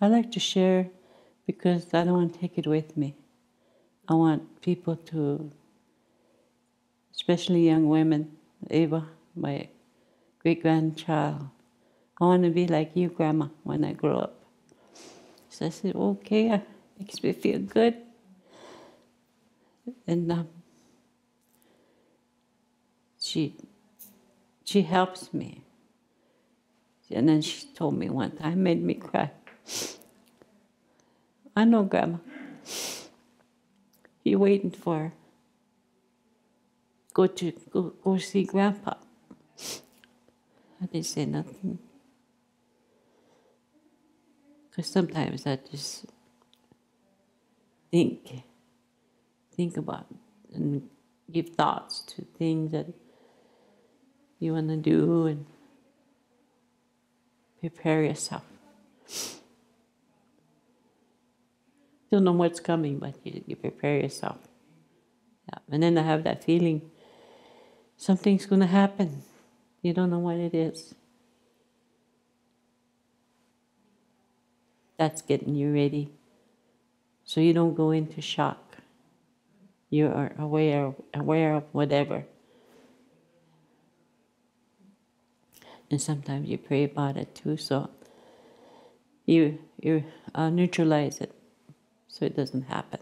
I like to share because I don't want to take it with me. I want people to, especially young women, Ava, my great grandchild, I want to be like you, Grandma, when I grow up. So I said, okay, it makes me feel good. And um, she, she helps me. And then she told me one time, made me cry. I know, Grandma. You waiting for go to go, go see Grandpa. I didn't say nothing. Because sometimes I just think, think about and give thoughts to things that you want to do and prepare yourself. Don't know what's coming, but you, you prepare yourself. Yeah. And then I have that feeling something's going to happen. You don't know what it is. That's getting you ready. So you don't go into shock. You are aware, aware of whatever. And sometimes you pray about it too, so you, you uh, neutralize it so it doesn't happen.